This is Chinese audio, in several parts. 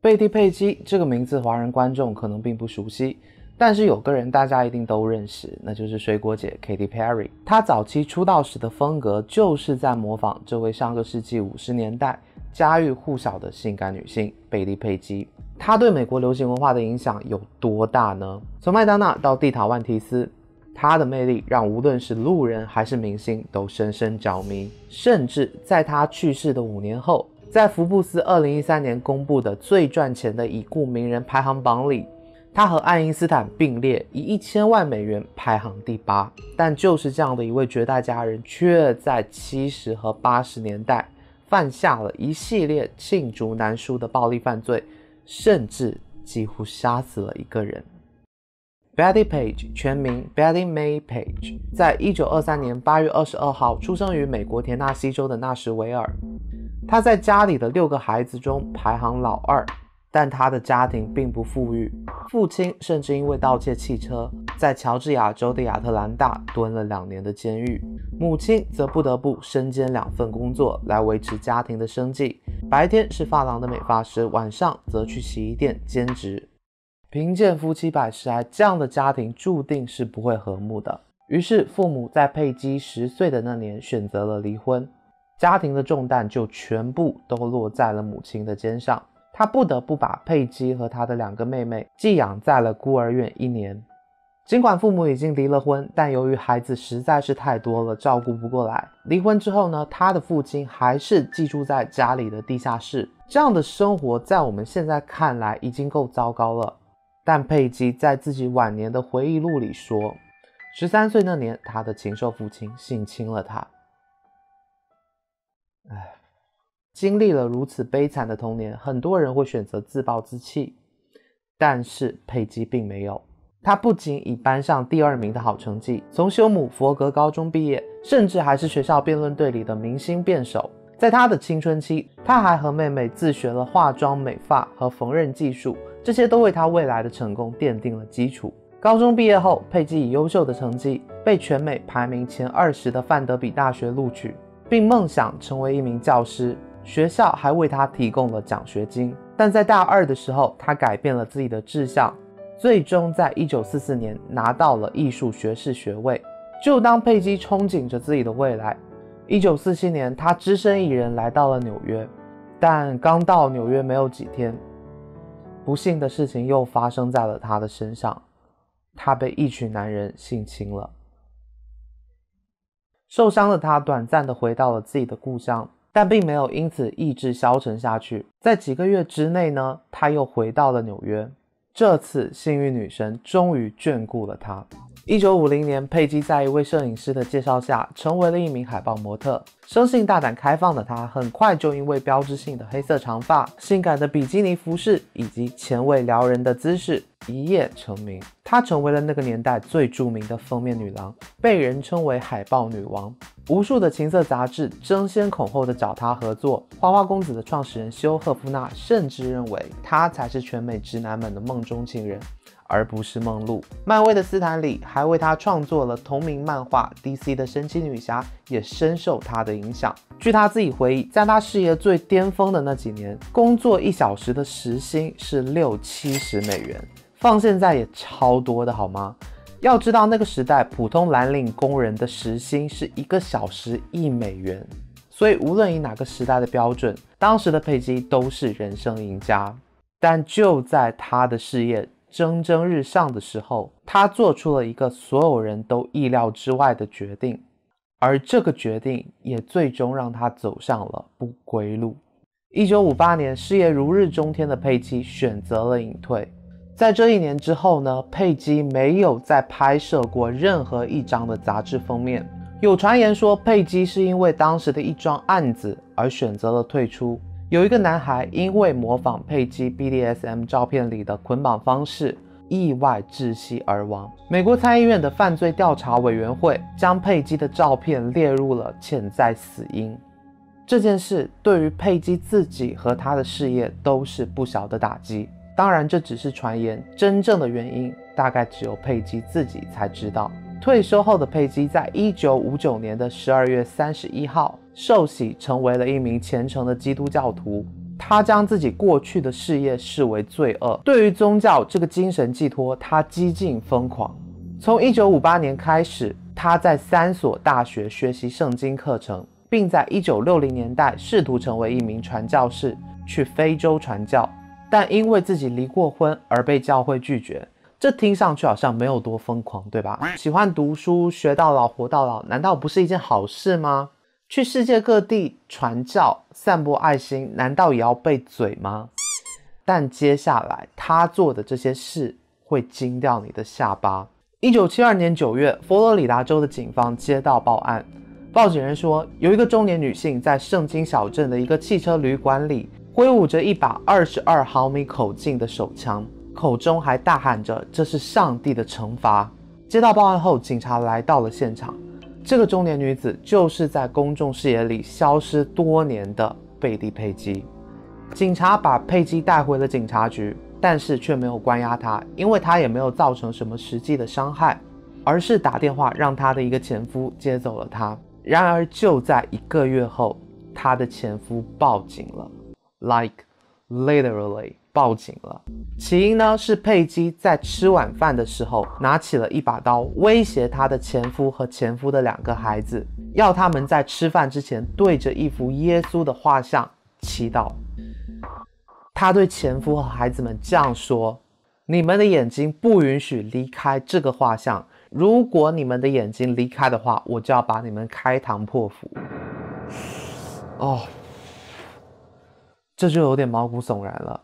贝蒂·佩姬这个名字，华人观众可能并不熟悉，但是有个人大家一定都认识，那就是水果姐 Katy Perry。她早期出道时的风格就是在模仿这位上个世纪五十年代家喻户晓的性感女性贝蒂·佩姬。她对美国流行文化的影响有多大呢？从麦当娜到蒂塔·万提斯，她的魅力让无论是路人还是明星都深深着迷。甚至在她去世的五年后，在福布斯2013年公布的最赚钱的已故名人排行榜里，他和爱因斯坦并列，以一千万美元排行第八。但就是这样的一位绝代佳人，却在七十和八十年代犯下了一系列罄竹难书的暴力犯罪。甚至几乎杀死了一个人。Betty Page 全名 Betty May Page，在一九二三年八月二十二号出生于美国田纳西州的纳什维尔。他在家里的六个孩子中排行老二。但他的家庭并不富裕，父亲甚至因为盗窃汽车，在乔治亚州的亚特兰大蹲了两年的监狱。母亲则不得不身兼两份工作来维持家庭的生计，白天是发廊的美发师，晚上则去洗衣店兼职。贫贱夫妻百事哀，这样的家庭注定是不会和睦的。于是，父母在佩姬十岁的那年选择了离婚，家庭的重担就全部都落在了母亲的肩上。他不得不把佩姬和他的两个妹妹寄养在了孤儿院一年。尽管父母已经离了婚，但由于孩子实在是太多了，照顾不过来。离婚之后呢，他的父亲还是寄住在家里的地下室。这样的生活在我们现在看来已经够糟糕了。但佩姬在自己晚年的回忆录里说，十三岁那年，他的禽兽父亲性侵了他。唉。经历了如此悲惨的童年，很多人会选择自暴自弃，但是佩姬并没有。她不仅以班上第二名的好成绩从休姆佛格高中毕业，甚至还是学校辩论队里的明星辩手。在她的青春期，她还和妹妹自学了化妆、美发和缝纫技术，这些都为她未来的成功奠定了基础。高中毕业后，佩姬以优秀的成绩被全美排名前二十的范德比大学录取，并梦想成为一名教师。学校还为他提供了奖学金，但在大二的时候，他改变了自己的志向，最终在一九四四年拿到了艺术学士学位。就当佩姬憧憬着自己的未来，一九四七年，他只身一人来到了纽约。但刚到纽约没有几天，不幸的事情又发生在了他的身上，他被一群男人性侵了。受伤的他短暂的回到了自己的故乡。但并没有因此意志消沉下去，在几个月之内呢，他又回到了纽约。这次幸运女神终于眷顾了他。一九五零年，佩姬在一位摄影师的介绍下，成为了一名海报模特。生性大胆开放的她，很快就因为标志性的黑色长发、性感的比基尼服饰以及前卫撩人的姿势。一夜成名，她成为了那个年代最著名的封面女郎，被人称为“海报女王”。无数的情色杂志争先恐后的找她合作。花花公子的创始人休·赫夫纳甚至认为她才是全美直男们的梦中情人，而不是梦露。漫威的斯坦李还为他创作了同名漫画，DC 的神奇女侠也深受他的影响。据他自己回忆，在他事业最巅峰的那几年，工作一小时的时薪是六七十美元。放现在也超多的好吗？要知道那个时代，普通蓝领工人的时薪是一个小时一美元，所以无论以哪个时代的标准，当时的佩姬都是人生赢家。但就在他的事业蒸蒸日上的时候，他做出了一个所有人都意料之外的决定，而这个决定也最终让他走上了不归路。一九五八年，事业如日中天的佩姬选择了隐退。在这一年之后呢，佩姬没有再拍摄过任何一张的杂志封面。有传言说，佩姬是因为当时的一桩案子而选择了退出。有一个男孩因为模仿佩姬 BDSM 照片里的捆绑方式，意外窒息而亡。美国参议院的犯罪调查委员会将佩姬的照片列入了潜在死因。这件事对于佩姬自己和他的事业都是不小的打击。当然，这只是传言，真正的原因大概只有佩姬自己才知道。退休后的佩姬，在一九五九年的十二月三十一号受洗，成为了一名虔诚的基督教徒。他将自己过去的事业视为罪恶，对于宗教这个精神寄托，他激进疯狂。从一九五八年开始，他在三所大学学习圣经课程，并在一九六零年代试图成为一名传教士，去非洲传教，但因为自己离过婚而被教会拒绝。这听上去好像没有多疯狂，对吧？喜欢读书，学到老，活到老，难道不是一件好事吗？去世界各地传教、散播爱心，难道也要被嘴吗？但接下来他做的这些事会惊掉你的下巴。一九七二年九月，佛罗里达州的警方接到报案，报警人说有一个中年女性在圣经小镇的一个汽车旅馆里，挥舞着一把二十二毫米口径的手枪。口中还大喊着：“这是上帝的惩罚！”接到报案后，警察来到了现场。这个中年女子就是在公众视野里消失多年的贝蒂·佩姬。警察把佩姬带回了警察局，但是却没有关押她，因为她也没有造成什么实际的伤害，而是打电话让她的一个前夫接走了她。然而，就在一个月后，她的前夫报警了，like literally。报警了，起因呢是佩姬在吃晚饭的时候拿起了一把刀，威胁她的前夫和前夫的两个孩子，要他们在吃饭之前对着一幅耶稣的画像祈祷。她对前夫和孩子们这样说：“你们的眼睛不允许离开这个画像，如果你们的眼睛离开的话，我就要把你们开膛破腹。”哦，这就有点毛骨悚然了。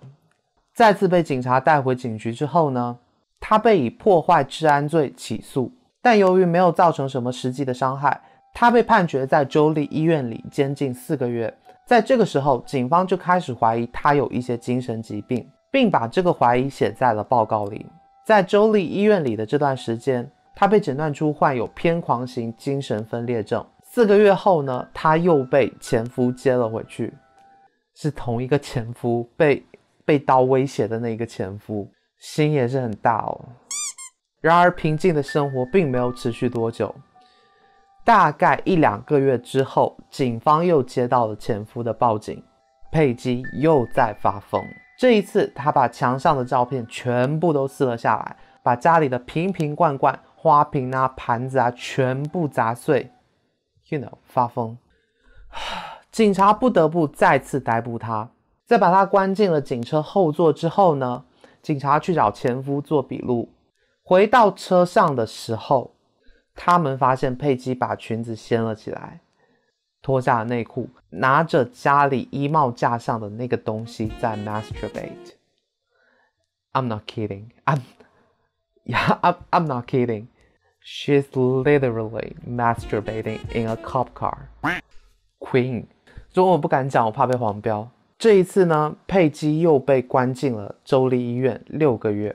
再次被警察带回警局之后呢，他被以破坏治安罪起诉，但由于没有造成什么实际的伤害，他被判决在州立医院里监禁四个月。在这个时候，警方就开始怀疑他有一些精神疾病，并把这个怀疑写在了报告里。在州立医院里的这段时间，他被诊断出患有偏狂型精神分裂症。四个月后呢，他又被前夫接了回去，是同一个前夫被。被刀威胁的那个前夫心也是很大哦。然而，平静的生活并没有持续多久。大概一两个月之后，警方又接到了前夫的报警，佩姬又在发疯。这一次，他把墙上的照片全部都撕了下来，把家里的瓶瓶罐罐、花瓶啊、盘子啊全部砸碎。You know，发疯。警察不得不再次逮捕他。在把他关进了警车后座之后呢，警察去找前夫做笔录。回到车上的时候，他们发现佩姬把裙子掀了起来，脱下了内裤，拿着家里衣帽架上的那个东西在 masturbate。I'm not kidding. I'm yeah. I'm I'm not kidding. She's literally masturbating in a cop car. Queen，中文不敢讲，我怕被黄标。这一次呢，佩姬又被关进了州立医院六个月。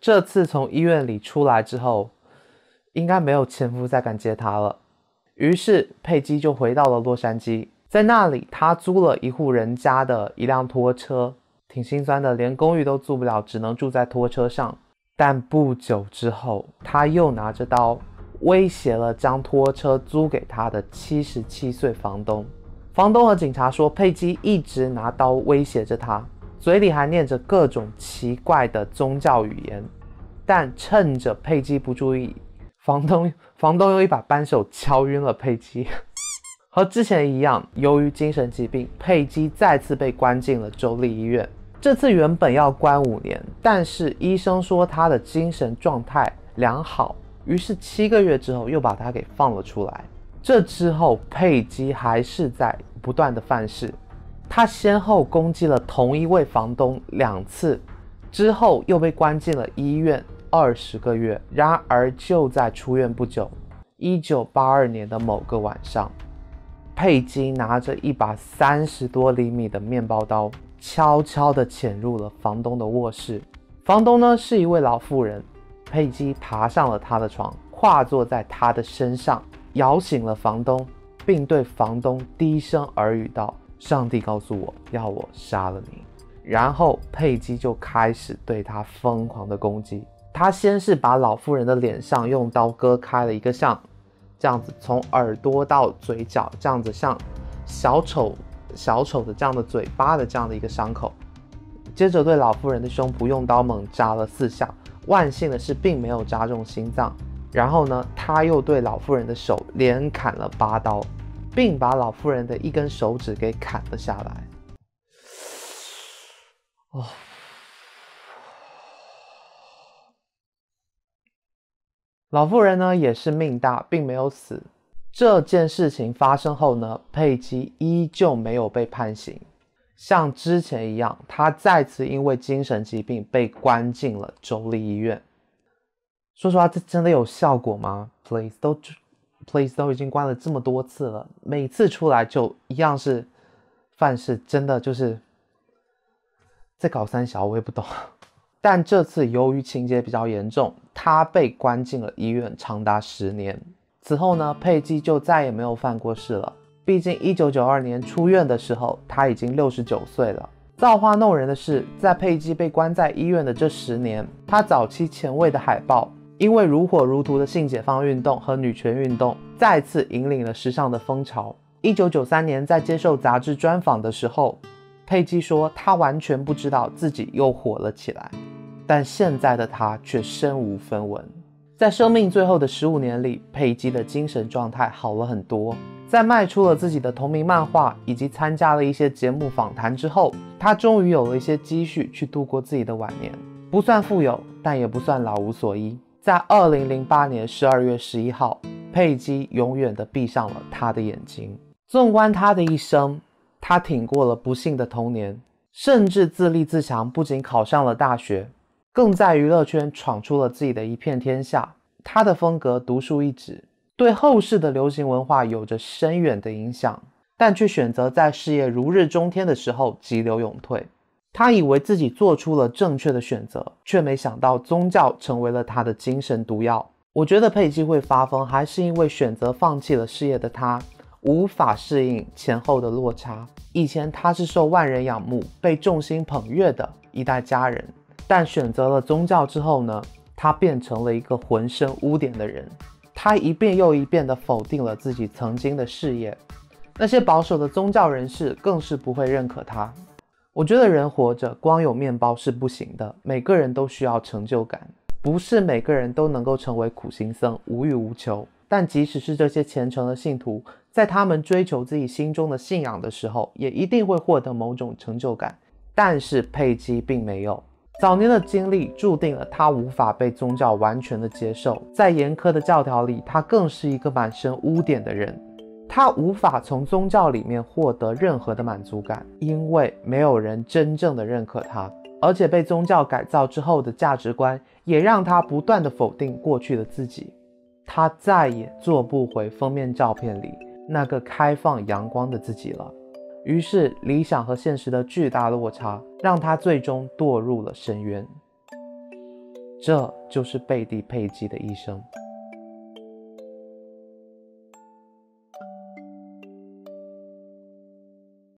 这次从医院里出来之后，应该没有前夫再敢接她了。于是佩姬就回到了洛杉矶，在那里她租了一户人家的一辆拖车，挺心酸的，连公寓都租不了，只能住在拖车上。但不久之后，她又拿着刀威胁了将拖车租给她的七十七岁房东。房东和警察说，佩姬一直拿刀威胁着他，嘴里还念着各种奇怪的宗教语言。但趁着佩姬不注意，房东房东用一把扳手敲晕了佩姬。和之前一样，由于精神疾病，佩姬再次被关进了州立医院。这次原本要关五年，但是医生说他的精神状态良好，于是七个月之后又把他给放了出来。这之后，佩姬还是在不断的犯事。他先后攻击了同一位房东两次，之后又被关进了医院二十个月。然而，就在出院不久，一九八二年的某个晚上，佩姬拿着一把三十多厘米的面包刀，悄悄地潜入了房东的卧室。房东呢是一位老妇人，佩姬爬上了他的床，跨坐在他的身上。摇醒了房东，并对房东低声耳语道：“上帝告诉我要我杀了你。”然后佩姬就开始对他疯狂的攻击。他先是把老妇人的脸上用刀割开了一个像，这样子从耳朵到嘴角，这样子像小丑小丑的这样的嘴巴的这样的一个伤口，接着对老妇人的胸脯用刀猛扎了四下，万幸的是并没有扎中心脏。然后呢，他又对老妇人的手连砍了八刀，并把老妇人的一根手指给砍了下来。哦。老妇人呢也是命大，并没有死。这件事情发生后呢，佩姬依旧没有被判刑，像之前一样，她再次因为精神疾病被关进了州立医院。说实话，这真的有效果吗？Please 都，Please 都已经关了这么多次了，每次出来就一样是犯事，真的就是在搞三小，我也不懂。但这次由于情节比较严重，他被关进了医院长达十年。此后呢，佩姬就再也没有犯过事了。毕竟一九九二年出院的时候，他已经六十九岁了。造化弄人的是，在佩姬被关在医院的这十年，他早期前卫的海报，因为如火如荼的性解放运动和女权运动，再次引领了时尚的风潮。一九九三年在接受杂志专访的时候，佩姬说，她完全不知道自己又火了起来。但现在的她却身无分文。在生命最后的十五年里，佩姬的精神状态好了很多。在卖出了自己的同名漫画以及参加了一些节目访谈之后，她终于有了一些积蓄去度过自己的晚年。不算富有，但也不算老无所依。在二零零八年十二月十一号，佩姬永远的闭上了他的眼睛。纵观他的一生，他挺过了不幸的童年，甚至自立自强，不仅考上了大学。更在娱乐圈闯出了自己的一片天下。他的风格独树一帜，对后世的流行文化有着深远的影响，但却选择在事业如日中天的时候急流勇退。他以为自己做出了正确的选择，却没想到宗教成为了他的精神毒药。我觉得佩姬会发疯，还是因为选择放弃了事业的他无法适应前后的落差。以前他是受万人仰慕、被众星捧月的一代佳人。但选择了宗教之后呢，他变成了一个浑身污点的人。他一遍又一遍地否定了自己曾经的事业。那些保守的宗教人士更是不会认可他。我觉得人活着光有面包是不行的，每个人都需要成就感。不是每个人都能够成为苦行僧，无欲无求。但即使是这些虔诚的信徒，在他们追求自己心中的信仰的时候，也一定会获得某种成就感。但是佩姬并没有。早年的经历注定了他无法被宗教完全的接受，在严苛的教条里，他更是一个满身污点的人。他无法从宗教里面获得任何的满足感，因为没有人真正的认可他。而且被宗教改造之后的价值观，也让他不断的否定过去的自己。他再也做不回封面照片里那个开放阳光的自己了。于是，理想和现实的巨大落差让他最终堕入了深渊。这就是贝蒂·佩姬的一生。